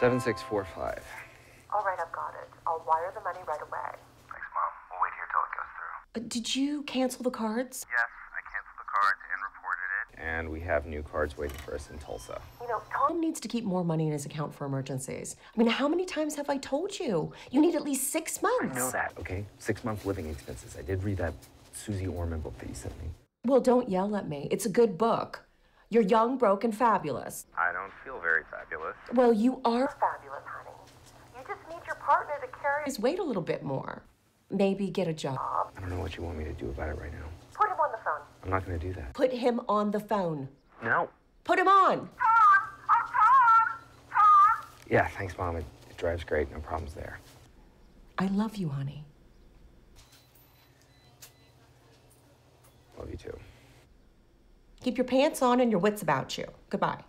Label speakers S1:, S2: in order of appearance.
S1: 7645.
S2: All right, I've got it. I'll wire the money right away.
S3: Thanks, Mom. We'll wait here till it goes through.
S4: Uh, Did you cancel the cards?
S3: Yes, I canceled the cards and reported it.
S1: And we have new cards waiting for us in Tulsa.
S2: You know, Thom
S4: Thom needs to keep more money in his account for emergencies. I mean, how many times have I told you? You need at least six months.
S1: I know that, okay? Six month living expenses. I did read that Susie Orman book that you sent me.
S4: Well, don't yell at me. It's a good book. You're young, broke, and fabulous.
S3: I don't feel very fabulous.
S4: Well, you are.
S2: fabulous, honey. You just need your partner to carry.
S4: Just wait a little bit more. Maybe get a job.
S1: I don't know what you want me to do about it right now.
S2: Put him on the phone.
S1: I'm not gonna do that.
S4: Put him on the phone.
S1: No.
S4: Put him on.
S2: Thom! Oh, Thom! Thom!
S1: Yeah, thanks, Mom. It, it drives great. No problems there.
S4: I love you, honey.
S1: Love you too.
S4: Keep your pants on and your wits about you. Goodbye.